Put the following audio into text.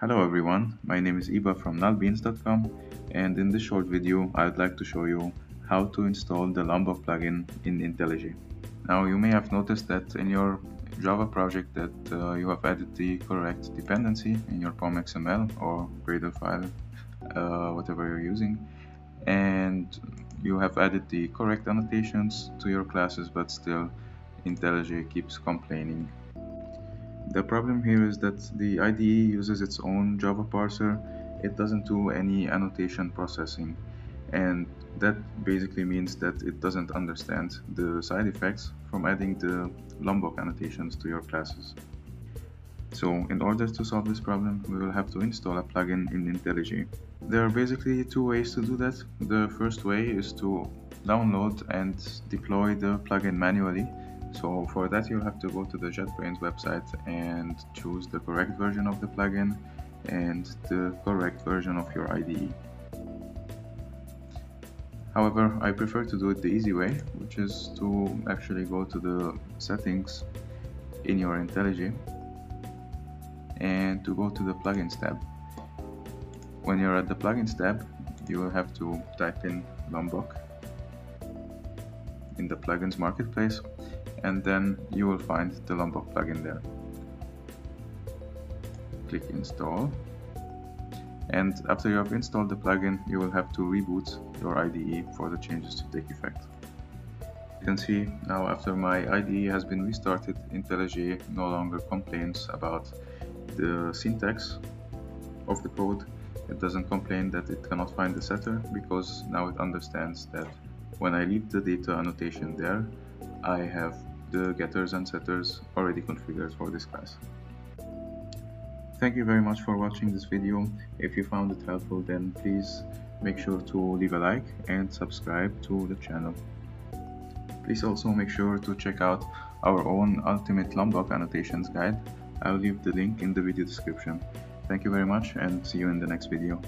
Hello everyone, my name is Iba from nullbeans.com and in this short video I'd like to show you how to install the Lombok plugin in IntelliJ. Now you may have noticed that in your Java project that uh, you have added the correct dependency in your POM XML or Gradle file, uh, whatever you're using, and you have added the correct annotations to your classes but still IntelliJ keeps complaining the problem here is that the IDE uses its own Java parser. It doesn't do any annotation processing and that basically means that it doesn't understand the side effects from adding the Lombok annotations to your classes. So in order to solve this problem, we will have to install a plugin in IntelliJ. There are basically two ways to do that. The first way is to download and deploy the plugin manually so for that you'll have to go to the JetBrains website and choose the correct version of the plugin and the correct version of your IDE. However, I prefer to do it the easy way, which is to actually go to the settings in your IntelliJ and to go to the plugins tab. When you're at the plugins tab, you will have to type in Lombok in the plugins marketplace and then you will find the Lombok plugin there. Click install and after you have installed the plugin you will have to reboot your IDE for the changes to take effect. You can see now after my IDE has been restarted IntelliJ no longer complains about the syntax of the code it doesn't complain that it cannot find the setter because now it understands that when I leave the data annotation there I have the getters and setters already configured for this class. Thank you very much for watching this video. If you found it helpful then please make sure to leave a like and subscribe to the channel. Please also make sure to check out our own Ultimate Lombok Annotations guide. I'll leave the link in the video description. Thank you very much and see you in the next video.